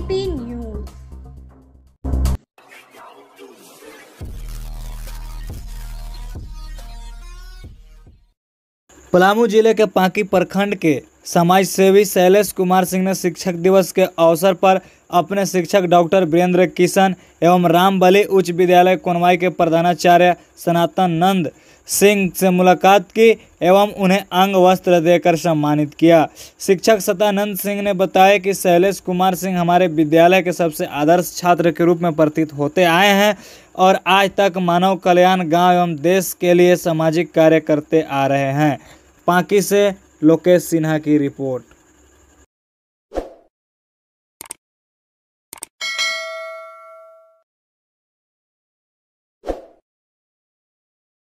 ABP news Palamu ज़िले के पाकी प्रखंड के समाज सेवी शैलेश कुमार सिंह ने शिक्षक दिवस के अवसर पर अपने शिक्षक डॉक्टर वीरेंद्र किशन एवं रामबली उच्च विद्यालय कोनवाई के प्रधानाचार्य सनातन नंद सिंह से मुलाकात की एवं उन्हें अंग वस्त्र देकर सम्मानित किया। शिक्षक सतानंद सिंह ने बताया कि शैलेश कुमार सिंह हमारे विद्यालय के सबसे आदर्श छात्र के रूप में प्रतीत होते आए हैं और आज तक मानव कल्याण गाँव एवं देश के लिए सामाजिक कार्य करते आ रहे हैं। पांकी से लोकेश सिन्हा की रिपोर्ट।